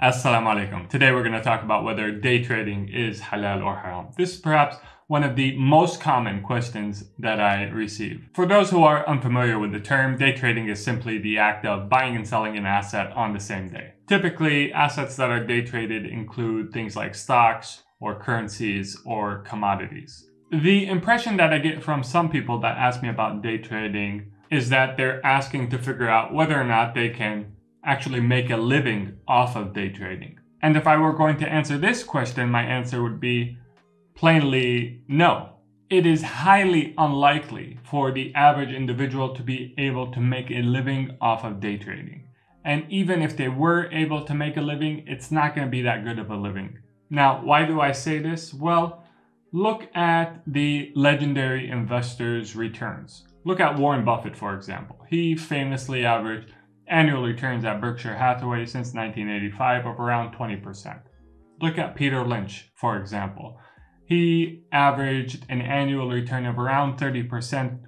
Assalamu alaikum. Today we're going to talk about whether day trading is halal or haram. This is perhaps one of the most common questions that I receive. For those who are unfamiliar with the term, day trading is simply the act of buying and selling an asset on the same day. Typically, assets that are day traded include things like stocks or currencies or commodities. The impression that I get from some people that ask me about day trading is that they're asking to figure out whether or not they can actually make a living off of day trading. And if I were going to answer this question, my answer would be plainly no. It is highly unlikely for the average individual to be able to make a living off of day trading. And even if they were able to make a living, it's not going to be that good of a living. Now, why do I say this? Well, look at the legendary investors' returns. Look at Warren Buffett, for example. He famously averaged annual returns at Berkshire Hathaway since 1985 of around 20%. Look at Peter Lynch, for example. He averaged an annual return of around 30%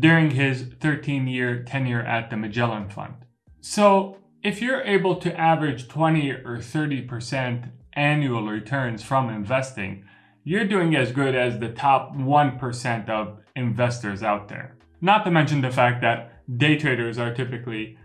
during his 13 year tenure at the Magellan Fund. So, if you're able to average 20 or 30% annual returns from investing, you're doing as good as the top 1% of investors out there. Not to mention the fact that day traders are typically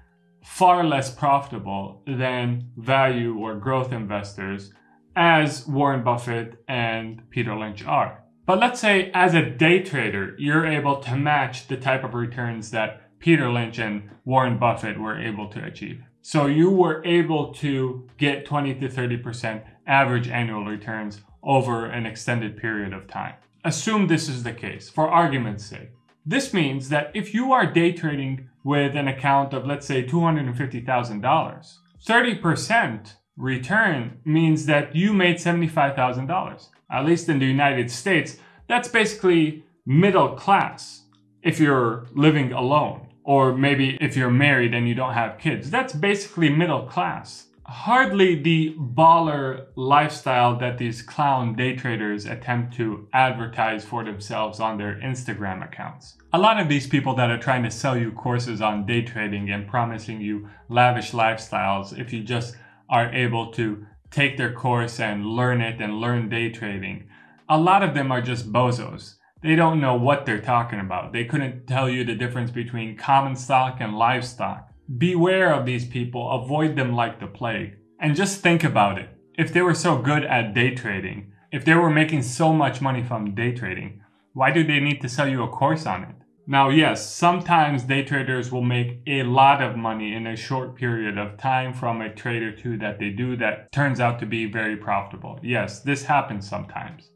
far less profitable than value or growth investors, as Warren Buffett and Peter Lynch are. But let's say as a day trader, you're able to match the type of returns that Peter Lynch and Warren Buffett were able to achieve. So you were able to get 20 to 30% average annual returns over an extended period of time. Assume this is the case for argument's sake. This means that if you are day trading with an account of, let's say, $250,000, 30% return means that you made $75,000. At least in the United States, that's basically middle class if you're living alone. Or maybe if you're married and you don't have kids. That's basically middle class hardly the baller lifestyle that these clown day traders attempt to advertise for themselves on their Instagram accounts. A lot of these people that are trying to sell you courses on day trading and promising you lavish lifestyles if you just are able to take their course and learn it and learn day trading. A lot of them are just bozos. They don't know what they're talking about. They couldn't tell you the difference between common stock and livestock. Beware of these people, avoid them like the plague. And just think about it. If they were so good at day trading, if they were making so much money from day trading, why do they need to sell you a course on it? Now, yes, sometimes day traders will make a lot of money in a short period of time from a trade or two that they do that turns out to be very profitable. Yes, this happens sometimes.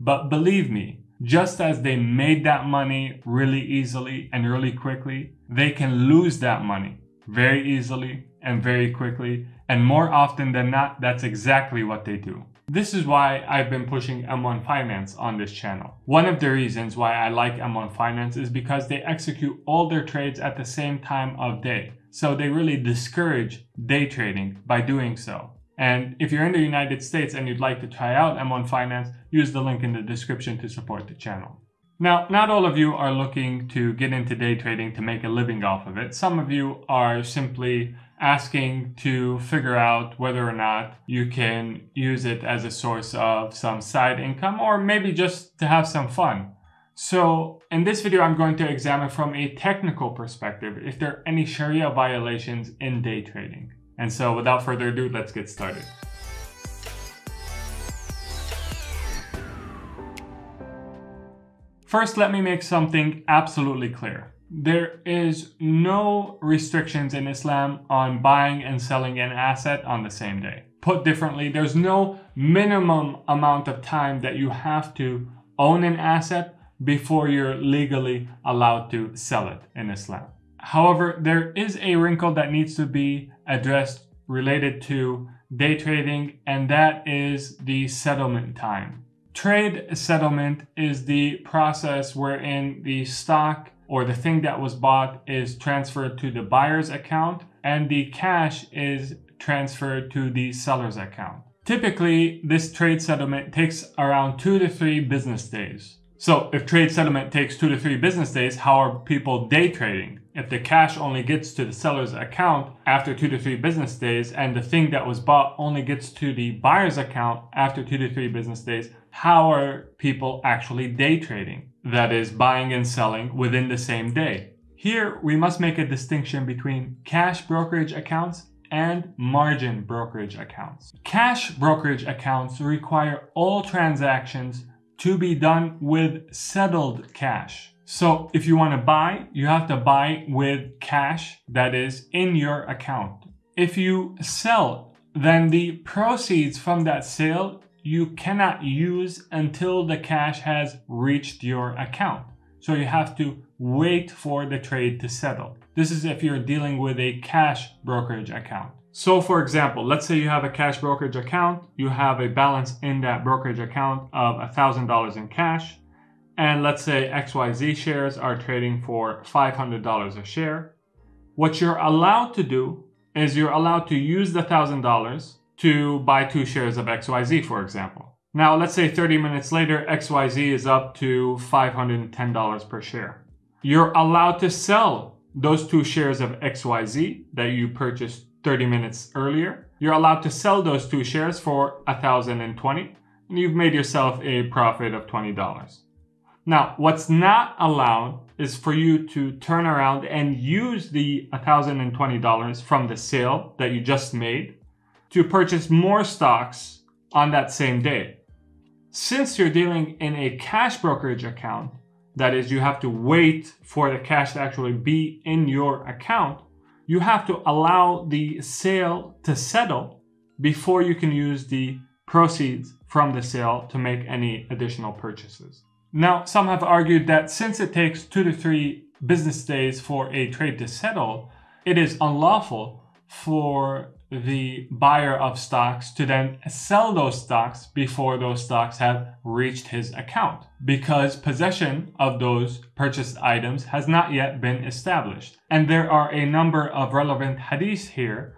But believe me, just as they made that money really easily and really quickly, they can lose that money very easily and very quickly. And more often than not, that's exactly what they do. This is why I've been pushing M1 Finance on this channel. One of the reasons why I like M1 Finance is because they execute all their trades at the same time of day. So they really discourage day trading by doing so. And if you're in the United States and you'd like to try out M1 Finance, use the link in the description to support the channel. Now, not all of you are looking to get into day trading to make a living off of it. Some of you are simply asking to figure out whether or not you can use it as a source of some side income or maybe just to have some fun. So in this video, I'm going to examine from a technical perspective if there are any Sharia violations in day trading. And so without further ado, let's get started. First, let me make something absolutely clear. There is no restrictions in Islam on buying and selling an asset on the same day. Put differently, there's no minimum amount of time that you have to own an asset before you're legally allowed to sell it in Islam. However, there is a wrinkle that needs to be addressed related to day trading, and that is the settlement time. Trade settlement is the process wherein the stock or the thing that was bought is transferred to the buyer's account and the cash is transferred to the seller's account. Typically, this trade settlement takes around two to three business days. So if trade settlement takes two to three business days, how are people day trading? If the cash only gets to the seller's account after two to three business days and the thing that was bought only gets to the buyer's account after two to three business days, how are people actually day trading? That is, buying and selling within the same day. Here, we must make a distinction between cash brokerage accounts and margin brokerage accounts. Cash brokerage accounts require all transactions to be done with settled cash. So if you want to buy, you have to buy with cash that is in your account. If you sell, then the proceeds from that sale you cannot use until the cash has reached your account. So you have to wait for the trade to settle. This is if you're dealing with a cash brokerage account. So for example, let's say you have a cash brokerage account, you have a balance in that brokerage account of $1,000 in cash, and let's say XYZ shares are trading for $500 a share. What you're allowed to do is you're allowed to use the $1,000 to buy two shares of XYZ, for example. Now, let's say 30 minutes later, XYZ is up to $510 per share. You're allowed to sell those two shares of XYZ that you purchased 30 minutes earlier. You're allowed to sell those two shares for 1020 and you've made yourself a profit of $20. Now, what's not allowed is for you to turn around and use the $1,020 from the sale that you just made to purchase more stocks on that same day. Since you're dealing in a cash brokerage account, that is, you have to wait for the cash to actually be in your account, you have to allow the sale to settle before you can use the proceeds from the sale to make any additional purchases. Now, some have argued that since it takes two to three business days for a trade to settle, it is unlawful for the buyer of stocks to then sell those stocks before those stocks have reached his account because possession of those purchased items has not yet been established. And there are a number of relevant hadiths here.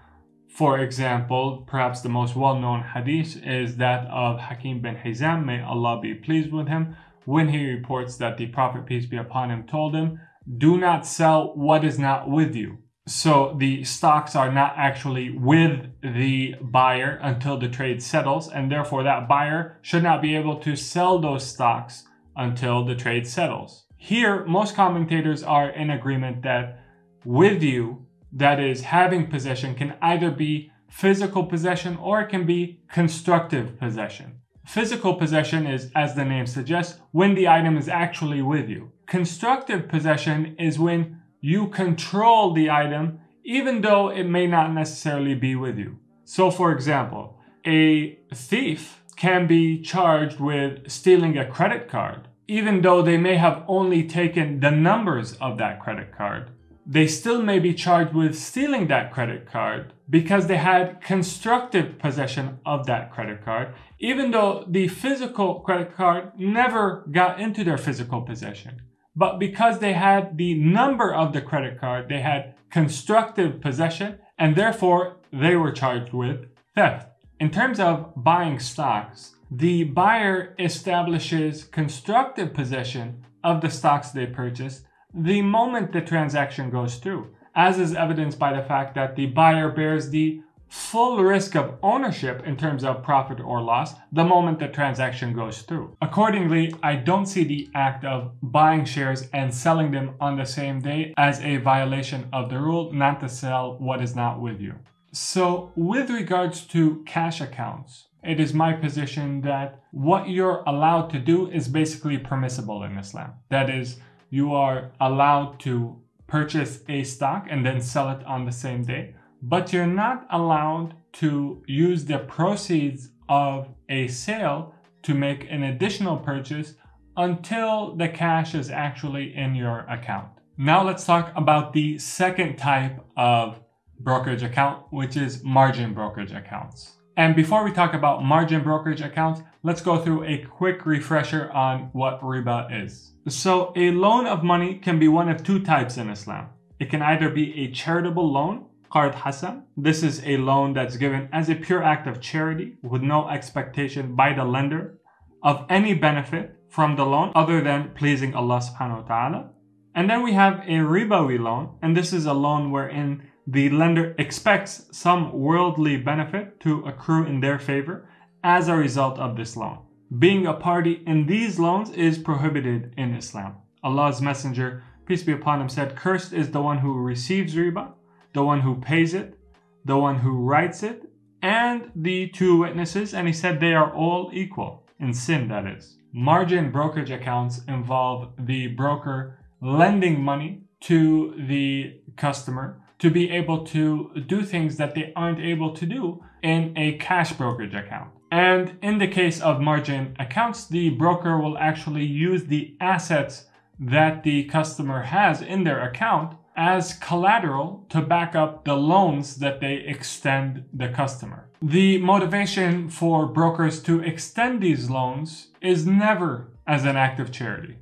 For example, perhaps the most well known hadith is that of Hakim bin Hizam, may Allah be pleased with him, when he reports that the Prophet, peace be upon him, told him, Do not sell what is not with you. So the stocks are not actually with the buyer until the trade settles, and therefore that buyer should not be able to sell those stocks until the trade settles. Here, most commentators are in agreement that with you, that is, having possession, can either be physical possession or it can be constructive possession. Physical possession is, as the name suggests, when the item is actually with you. Constructive possession is when you control the item even though it may not necessarily be with you. So for example, a thief can be charged with stealing a credit card even though they may have only taken the numbers of that credit card they still may be charged with stealing that credit card because they had constructive possession of that credit card, even though the physical credit card never got into their physical possession. But because they had the number of the credit card, they had constructive possession, and therefore they were charged with theft. In terms of buying stocks, the buyer establishes constructive possession of the stocks they purchased the moment the transaction goes through, as is evidenced by the fact that the buyer bears the full risk of ownership in terms of profit or loss the moment the transaction goes through. Accordingly, I don't see the act of buying shares and selling them on the same day as a violation of the rule not to sell what is not with you. So, with regards to cash accounts, it is my position that what you're allowed to do is basically permissible in Islam. That is, you are allowed to purchase a stock and then sell it on the same day, but you're not allowed to use the proceeds of a sale to make an additional purchase until the cash is actually in your account. Now let's talk about the second type of brokerage account, which is margin brokerage accounts. And before we talk about margin brokerage accounts, let's go through a quick refresher on what riba is. So a loan of money can be one of two types in Islam. It can either be a charitable loan, qard hasan. This is a loan that's given as a pure act of charity with no expectation by the lender of any benefit from the loan other than pleasing Allah subhanahu wa ta'ala. And then we have a ribawi loan, and this is a loan wherein the lender expects some worldly benefit to accrue in their favor as a result of this loan. Being a party in these loans is prohibited in Islam. Allah's Messenger, peace be upon him, said, Cursed is the one who receives riba, the one who pays it, the one who writes it, and the two witnesses, and he said they are all equal in sin, that is. Margin brokerage accounts involve the broker lending money to the customer to be able to do things that they aren't able to do in a cash brokerage account. And in the case of margin accounts, the broker will actually use the assets that the customer has in their account as collateral to back up the loans that they extend the customer. The motivation for brokers to extend these loans is never as an act of charity.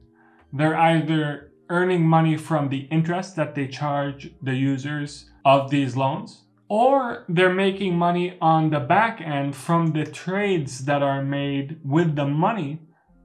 They're either earning money from the interest that they charge the users of these loans, or they're making money on the back end from the trades that are made with the money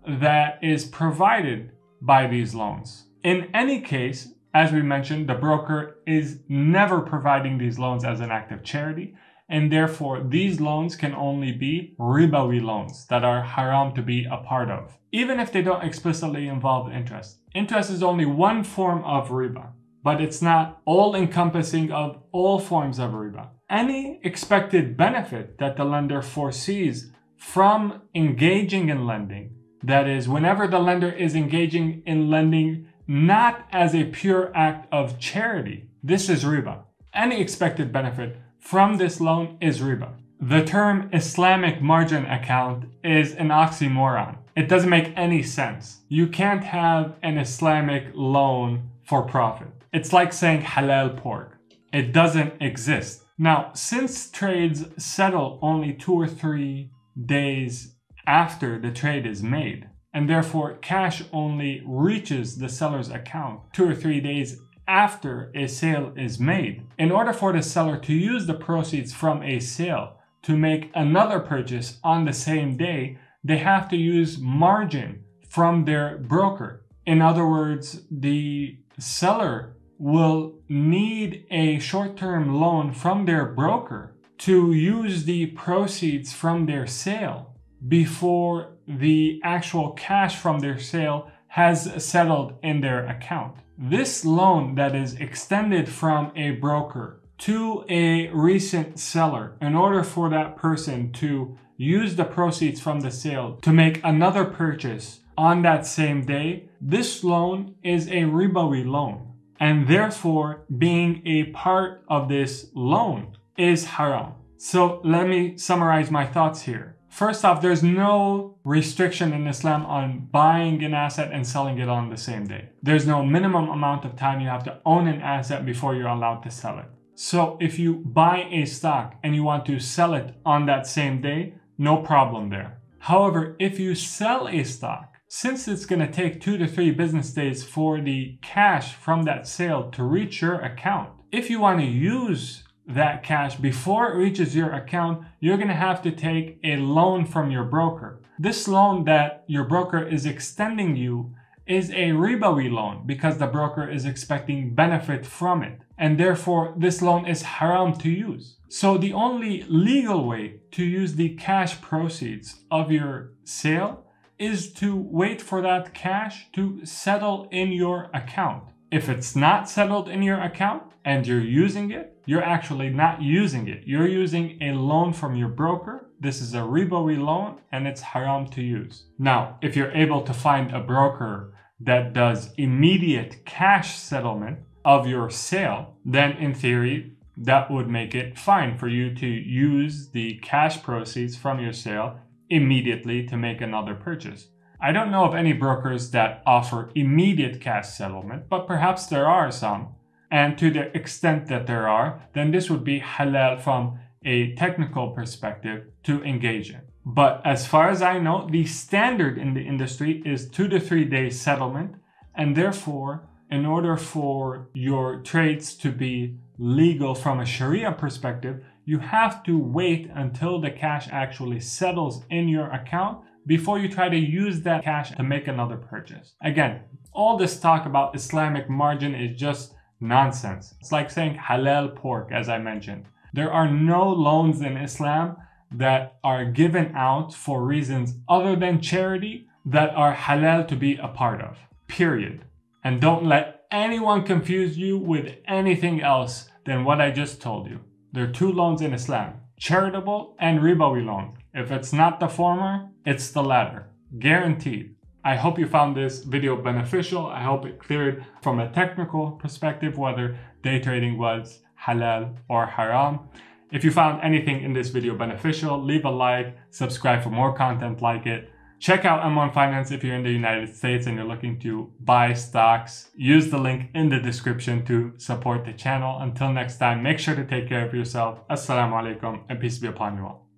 that is provided by these loans. In any case, as we mentioned, the broker is never providing these loans as an act of charity, and therefore these loans can only be ribawi loans that are haram to be a part of, even if they don't explicitly involve interest. Interest is only one form of riba, but it's not all encompassing of all forms of riba. Any expected benefit that the lender foresees from engaging in lending, that is, whenever the lender is engaging in lending not as a pure act of charity, this is riba. Any expected benefit from this loan is riba. The term Islamic margin account is an oxymoron. It doesn't make any sense. You can't have an Islamic loan for profit. It's like saying halal pork. It doesn't exist. Now, since trades settle only two or three days after the trade is made, and therefore cash only reaches the seller's account two or three days after a sale is made. In order for the seller to use the proceeds from a sale to make another purchase on the same day, they have to use margin from their broker. In other words, the seller will need a short term loan from their broker to use the proceeds from their sale before the actual cash from their sale has settled in their account. This loan that is extended from a broker to a recent seller in order for that person to use the proceeds from the sale to make another purchase on that same day, this loan is a ribawi loan. And therefore, being a part of this loan is haram. So let me summarize my thoughts here. First off, there's no restriction in Islam on buying an asset and selling it on the same day. There's no minimum amount of time you have to own an asset before you're allowed to sell it. So if you buy a stock and you want to sell it on that same day, no problem there. However, if you sell a stock, since it's going to take two to three business days for the cash from that sale to reach your account, if you want to use that cash before it reaches your account, you're going to have to take a loan from your broker. This loan that your broker is extending you is a ribawi loan because the broker is expecting benefit from it. And therefore, this loan is haram to use. So the only legal way to use the cash proceeds of your sale is to wait for that cash to settle in your account. If it's not settled in your account and you're using it, you're actually not using it. You're using a loan from your broker. This is a ribawi loan and it's haram to use. Now, if you're able to find a broker that does immediate cash settlement of your sale, then in theory, that would make it fine for you to use the cash proceeds from your sale immediately to make another purchase. I don't know of any brokers that offer immediate cash settlement, but perhaps there are some. And to the extent that there are, then this would be halal from a technical perspective to engage in. But as far as I know, the standard in the industry is two to three days settlement. And therefore, in order for your trades to be legal from a Sharia perspective, you have to wait until the cash actually settles in your account before you try to use that cash to make another purchase. Again, all this talk about Islamic margin is just nonsense. It's like saying halal pork, as I mentioned. There are no loans in Islam that are given out for reasons other than charity that are halal to be a part of. Period. And don't let anyone confuse you with anything else than what I just told you. There are two loans in Islam charitable and ribawi loan. If it's not the former, it's the latter. Guaranteed. I hope you found this video beneficial. I hope it cleared from a technical perspective whether day trading was halal or haram. If you found anything in this video beneficial, leave a like, subscribe for more content like it. Check out M1 Finance if you're in the United States and you're looking to buy stocks. Use the link in the description to support the channel. Until next time, make sure to take care of yourself. Assalamu alaikum and peace be upon you all.